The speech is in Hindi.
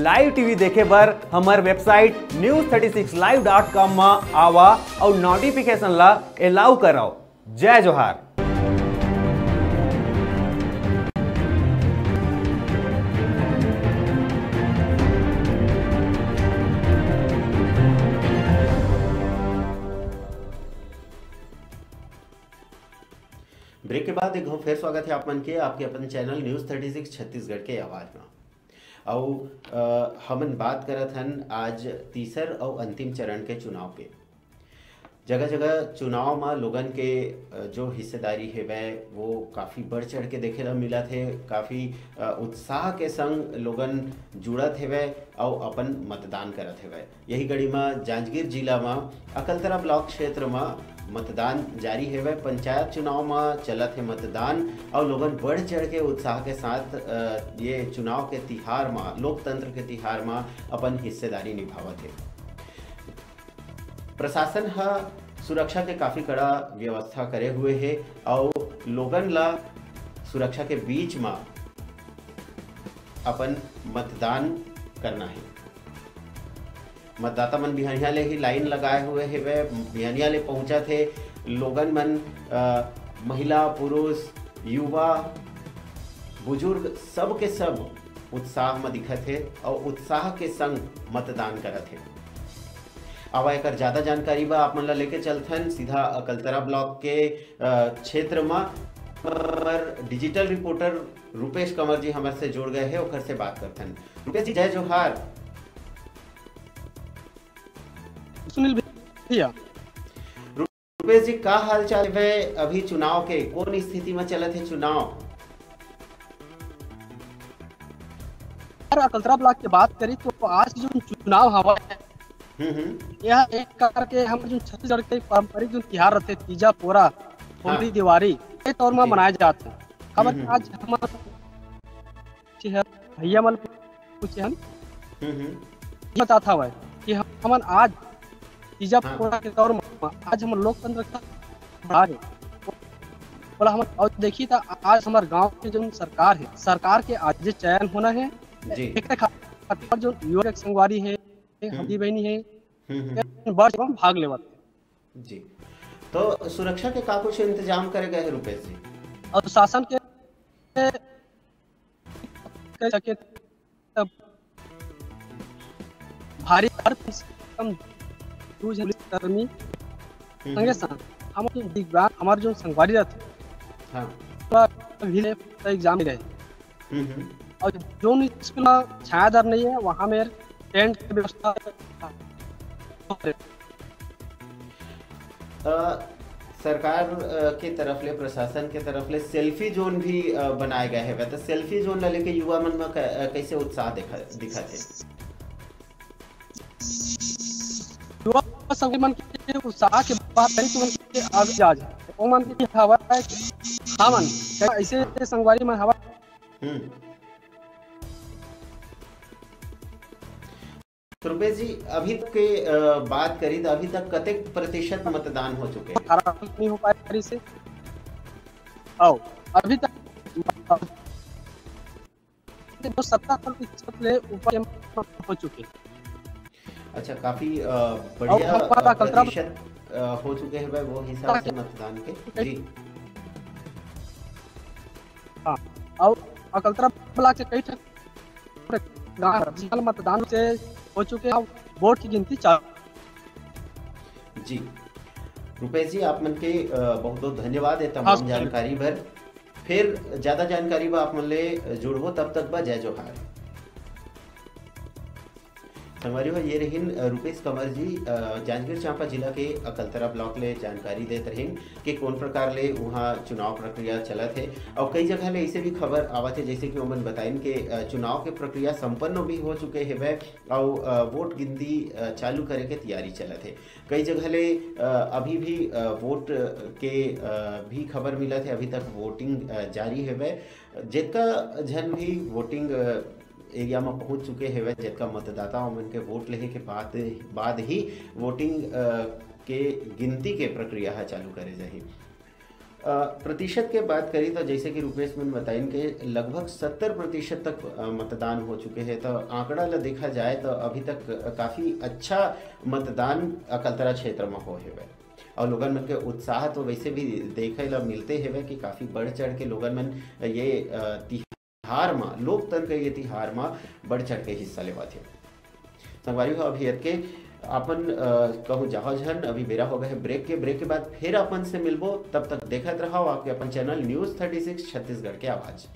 लाइव टीवी देखे बर हमार website news thirty six live dot com में आवा और नोटिफिकेशन ला अलाउ कराओ। जय जोहार। ब्रेक के बाद एक बार फिर स्वागत है आप मन के, आपके अपन channel news thirty six Chhattisgarh के आवाज़ में। और हमन बात करत हन आज तीसर और अंतिम चरण के चुनाव के जगह जगह चुनाव में लोगन के जो हिस्सेदारी है वह वो काफ़ी बढ़ चढ़ के देखे मिला थे काफ़ी उत्साह के संग लोगन जुड़त हेवे और अपन मतदान करत हेवे। यही कड़ी में जांजगीर जिला में अकलतरा ब्लॉक क्षेत्र में मतदान जारी है। वह पंचायत चुनाव में चलत है मतदान और लोगन बढ़ चढ़ के उत्साह के साथ ये चुनाव के तिहार में, लोकतंत्र के तिहार में अपन हिस्सेदारी निभावत है। प्रशासन ह सुरक्षा के काफ़ी कड़ा व्यवस्था करे हुए है और लोगन ला सुरक्षा के बीच में अपन मतदान करना है। मतदाता मन बिहनिया ले ही लाइन लगाए हुए है। वे बिहनिया ले पहुँचा थे। लोगन मन अ, महिला पुरुष युवा बुज़ुर्ग सब के सब उत्साह में दिखत है और उत्साह के संग मतदान करत है। अब एकर ज़्यादा जानकारी बा आप मन ला लेके चलथन। सीधा अकलतरा ब्लॉक के क्षेत्र में डिजिटल रिपोर्टर रूपेश कंवर जी हमारे से जुड़ गए हैं ओकर से बात करथन। रूपेश जी जय जोहार। सुनील भैया। रुपेश जी का हाल चाल है अभी चुनाव के? कौन स्थिति में चलत है चुनाव? अकलतरा ब्लॉक की बात करी तो आज जो चुनाव हवा है हम्म हम्म। यह एक करके हम जो छत्तीसगढ़ के पारंपरिक जो त्योहार रहते तीजा पोरा होली दिवाली के तौर में। मनाए जाते हैं। खबर हम्म, आज हमारे भैया मल पूछे हम हम्म हम्म। बताता हुआ है कि हम आज तीजा हाँ। के तौर में आज हम लोकतंत्र का है। बोला हम और देखी था आज हमारे गाँव के जो सरकार है सरकार के आज चयन होना है। जी। खातिर जो युवा के संगवारी है हमारी बहनी है हम्म हम्म। एवं भाग लेवत जी। तो सुरक्षा के का कुछ इंतज़ाम करे गए हैं रुपेश जी? और शासन के भारी अर्थ कम दू जन कर्मी हम्म, संगे संग हम जो दिव्यांग हमारे जो संगवारी रहते हाँ थोड़ा भी ले एग्ज़ाम गए। हम्म हम्म। और जो स्कूल में छायादार नहीं है वहाँ में टेंट की व्यवस्था सरकार के तरफ़ ले प्रशासन के तरफ़ ले सेल्फी जोन भी बनाए गए हैं। तो सेल्फी जोन ला लेके युवा मन में कैसे उत्साह दिखा दिखा थे संग के उत्साह के बात करी तो मन वो मन की हवा है हाँ ऐसे संगवारी में हवा? हम्म। जी अभी तक के बात करी तो अभी तक कतेक प्रतिशत मतदान हो चुके हैं? नहीं हो पाए करी से। आओ अभी तक सत्ता प्रतिशत ले ऊपर हो। चुके अच्छा काफ़ी बढ़िया प्रतिशत हो चुके हैं भाई वो हिसाब से मतदान के। जी। हाँ और अकलतरा ब्लॉक के कई गाँव मतदान से हो चुके हैं वोट की गिनती चालू जी। रुपेश जी आप मन के बहुत बहुत धन्यवाद है हाँ, तमाम सर। जानकारी भर। फिर ज़्यादा जानकारी बा आप मन ले जुड़बो तब तक बा जय जोहार। संगवारी भाई ये रहिन रुपेश कंवर जी जांजगीर चांपा जिला के अकलतरा ब्लॉक ले जानकारी देते रहिन कि कौन प्रकार ले वहाँ चुनाव प्रक्रिया चलत है। और कई जगह ले ऐसे भी खबर आवत है, जैसे कि उमन बताइन कि चुनाव के प्रक्रिया संपन्न भी हो चुके हैं वह और वोट गिनती चालू करे के तैयारी चलत है। कई जगह ले अभी भी वोट के भी खबर मिलत है, अभी तक वोटिंग जारी है वह जितना जन भी वोटिंग एरिया में पहुँच चुके हैं वह जिनका मतदाता मन के वोट लेने के बाद बाद ही वोटिंग के गिनती के प्रक्रिया है चालू करे अ, प्रतिशत के बात करी तो जैसे कि रुपेश मैंने बताइन के लगभग सत्तर प्रतिशत तक मतदान हो चुके हैं। तो आंकड़ा ला देखा जाए तो अभी तक काफ़ी अच्छा मतदान अकलतरा क्षेत्र में हो हेवे और लोगन मन के उत्साह तो वैसे भी देखे ला मिलते हेवे कि काफ़ी बढ़ चढ़ के लोगन मन ये तिहार में लोकतंत्र के तिहार में बढ़ चढ़ के हिस्सा लेवा थे संगवारी हो अभी के अपन कहूँ जहाँ हन, अभी बेरा हो गए, ब्रेक के ब्रेक के बाद फिर अपन से मिलबो, तब तक देखते रहो आपके अपन channel news thirty six, Chhattisgarh के आवाज़।